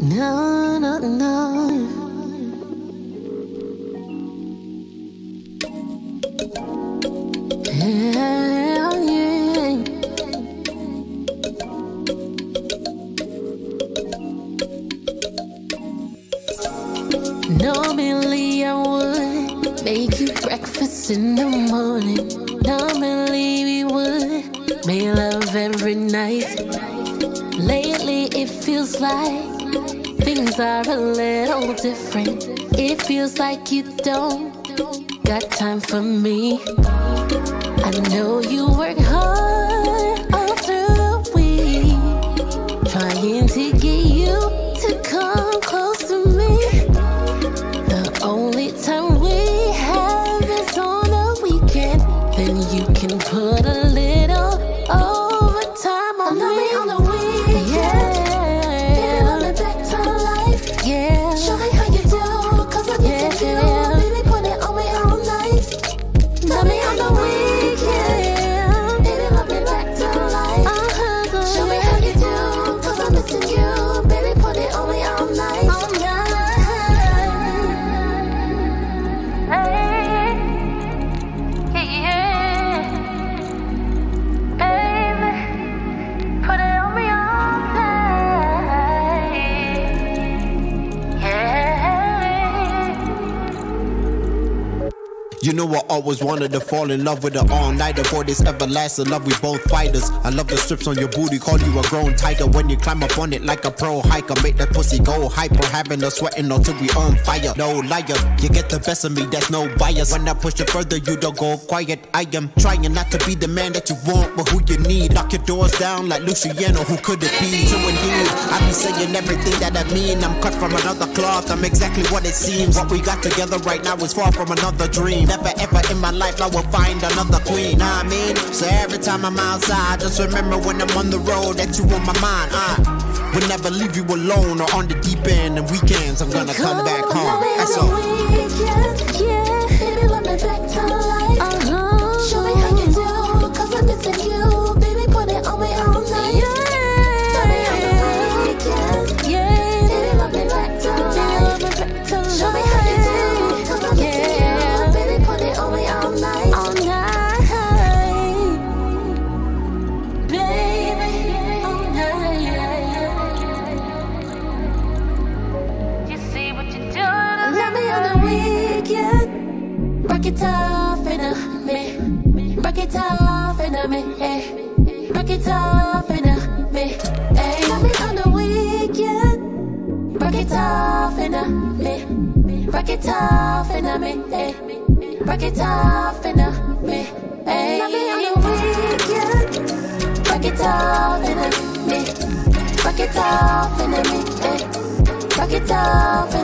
No, no, no. Yeah, yeah. Normally I would make you breakfast in the morning. Normally we would make love every night. Lately it feels like things are a little different. It feels like you don't got time for me. I know you work hard all through the week, trying to get you to come close to me. The only time we have is on a weekend. Then you can put a little overtime on me. You know I always wanted to fall in love with her all nighter for this everlasting love. We both fighters. I love the strips on your booty, call you a grown tiger when you climb up on it like a pro hiker. Make that pussy go hyper, having us sweating until we on fire. No liar, you get the best of me, that's no bias. When I push it further, you don't go quiet. I am trying not to be the man that you want, but who you need. Knock your doors down like Luciano, who could it be? So indeed, I be saying everything that I mean. I'm cut from another cloth, I'm exactly what it seems. What we got together right now is far from another dream. Never ever in my life I will find another queen. I mean, so every time I'm outside, just remember when I'm on the road that you on my mind. I will never leave you alone or on the deep end. And weekends, I'm gonna come back home. That's all. It off in a me. Rock it off in a me. Rock it off in a me. Hey. Love me on the weekend. Rock it off in a me. Rock it off in a me. Rock it off in a me. Hey. Love me on the weekend. Rock it off in a me. Rock it off in a me. Rock it off.